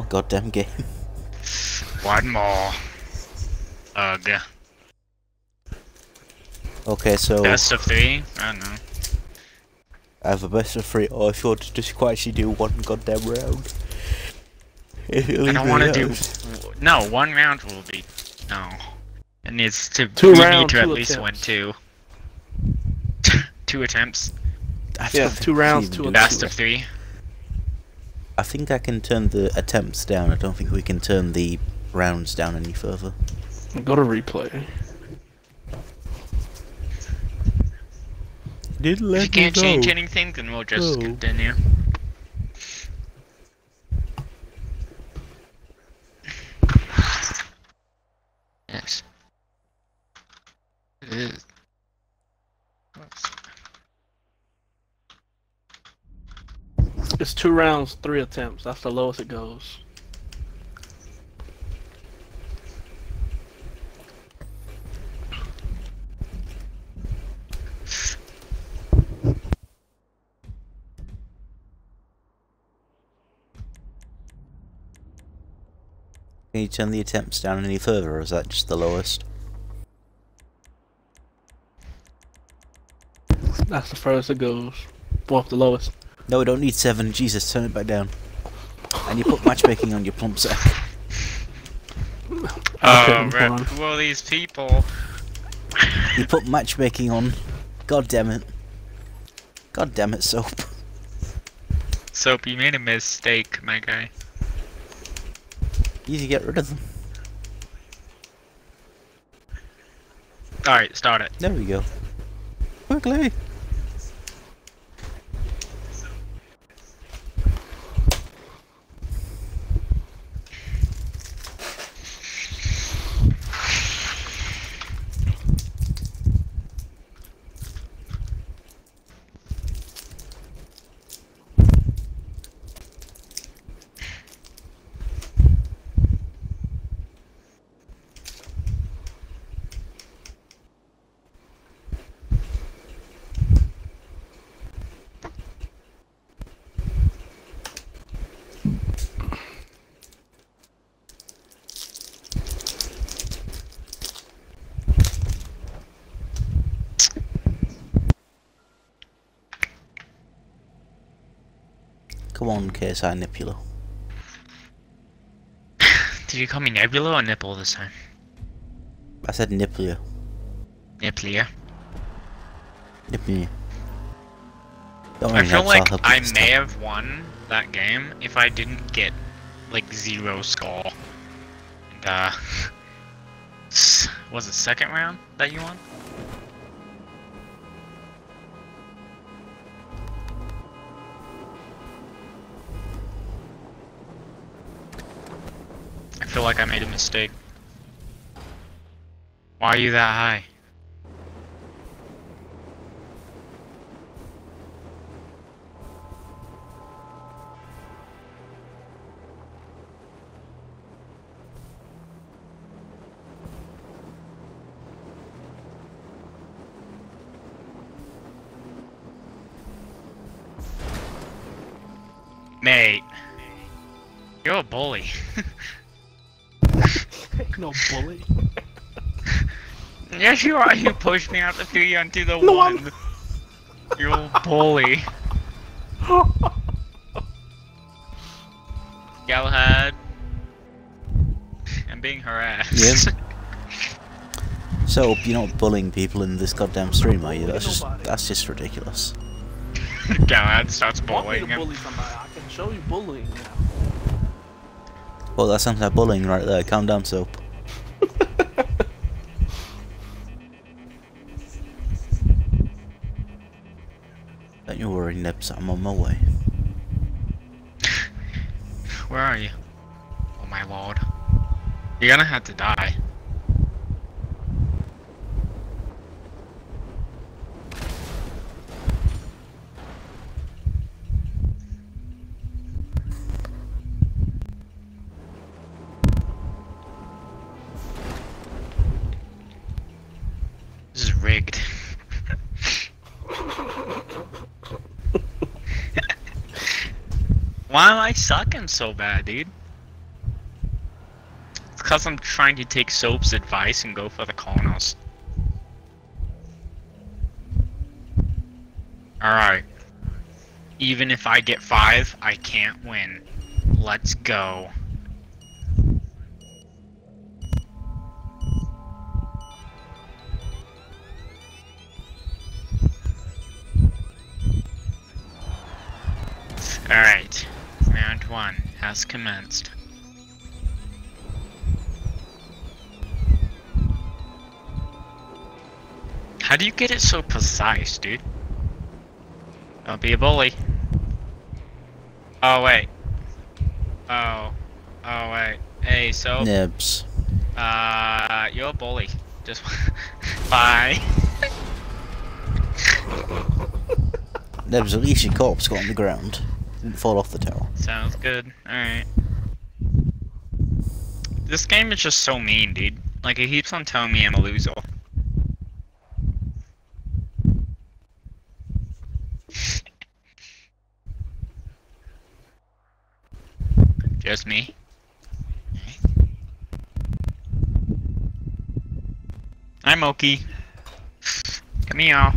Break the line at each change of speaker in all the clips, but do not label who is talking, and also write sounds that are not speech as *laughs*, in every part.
Oh, goddamn game.
One more. Ugh.
Okay, so
Best of three? I don't know.
I have a best of three, or if you want to just quite actually do one goddamn round. If you
I don't want to
out.
do. No, one round will be. No. It needs to.
Two
we need
round,
to at
two
least win
attempts.
two. *laughs* two attempts.
I
Yeah,
don't
two rounds, two
do
Best
two.
of three.
I think I can turn the attempts down. I don't think we can turn the rounds down any further.
I've got a replay.
Didn't
If you can't
me
change anything, then we'll just
Go.
continue. Yes. Ugh. Whoops.
It's two rounds, three attempts. That's the lowest it goes.
Can you turn the attempts down any further, or is that just the lowest?
That's the furthest it goes. Well, the lowest.
No, we don't need seven. Jesus, turn it back down. And you put matchmaking on your plump sack.
Oh,
I'm
rip. Who are these people?
You put matchmaking on. God damn it. God damn it, soap.
Soap, you made a mistake, my guy.
Easy, get rid of them.
Alright, start it.
There we go. Quickly. Come on, KSI Nebula. *laughs*
Did you call me Nebula or Nipple this time?
I said Niplia.
Niplia.
Niplia. Don't
I feel like I may
time.
have won that game if I didn't get like zero skull. And uh *laughs* was it second round that you won? Feel like I made a mistake. Why are you that high? Mate. You're a bully. *laughs*
no bully.
yes, you are. You pushed me out the three onto the
No,
one.
I'm-
You're a bully. *laughs* Galahad. I'm being harassed.
Yep. *laughs* So, you're not bullying people in this goddamn stream, are you? That's just, that's just ridiculous. *laughs*
Galahad starts
Want
bullying
to
him.
bully? I can show you bullying now.
Well, that sounds like bullying right there. Calm down, Soap. Nibs, I'm on my way.
Where are you? Oh my lord. You're gonna have to die. This is rigged. Why am I sucking so bad, dude? It's because I'm trying to take Soap's advice and go for the corners. Alright. Even if I get five, I can't win. Let's go. Alright. Round one has commenced. How do you get it so precise, dude? Don't be a bully. Oh, wait. Oh. Oh, wait. Hey, so,
Nibs.
uh, you're a bully. Just, *laughs* bye. *laughs*
Nibs, at least your corpse got on the ground. Didn't fall off the tower.
Sounds good. Alright. This game is just so mean, dude. Like, it keeps on telling me I'm a loser. Just me? Hi, Moki. Come here.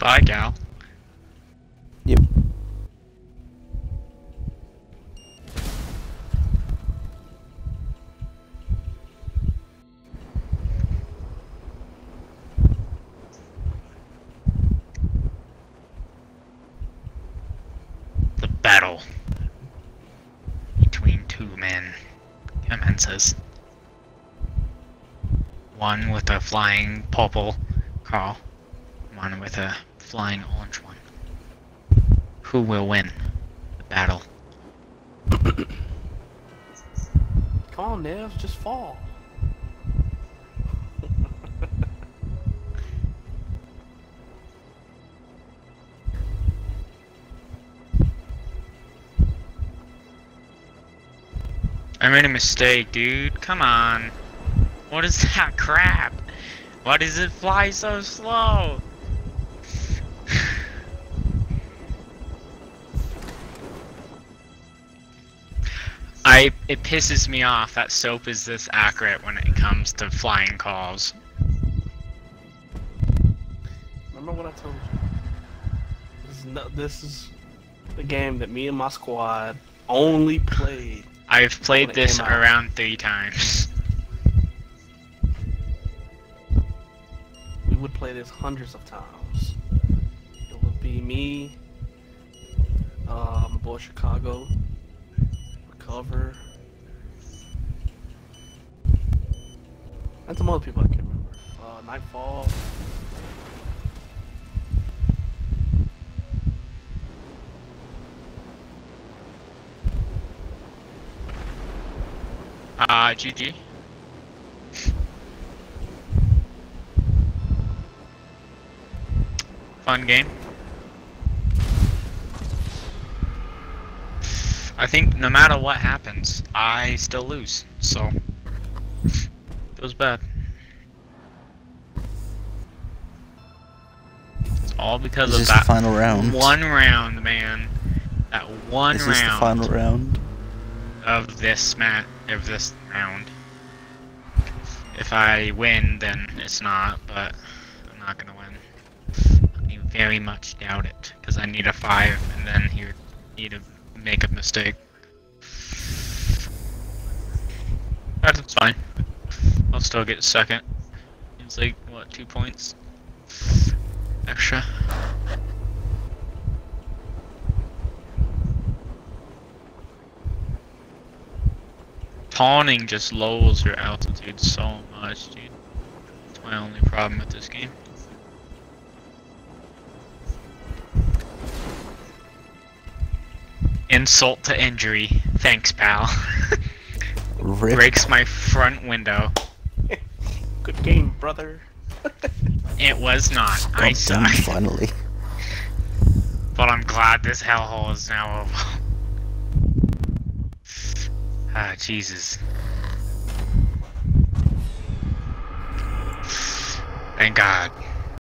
Bye, gal.
Yep.
The battle between two men commences. One with a flying purple car, one with a flying orange one. Who will win the battle? *coughs*
Come on, Nev, just fall. *laughs*
I made a mistake, dude. Come on. What is that *laughs* crap? Why does it fly so slow? I it pisses me off that soap is this accurate when it comes to flying calls.
Remember what I told you? This is, no, this is the game that me and my squad only played.
I've played this
out.
around three times.
We would play this hundreds of times. Be me, my boy Chicago, Recover, and some other people I can't remember. Uh, Nightfall.
Uh, GG. Fun game. I think no matter what happens, I still lose, so feels bad. It's all because
Is
of
this the
that
final round?
one round, man. That one
Is this
round
the final round?
of this mat of this round. If I win, then it's not, but I'm not gonna win. I very much doubt it, because I need a five, and then he would need to make a mistake. That's fine. I'll still get second. It's like what, two points extra. Taunting just lowers your altitude so much, dude. That's my only problem with this game. Insult to injury. Thanks, pal. *laughs*
Rip.
Breaks my front window. *laughs*
Good game, brother. *laughs*
It was not. I
God
suck.
finally.
But I'm glad this hellhole is now over. *sighs* Ah, Jesus. Thank God.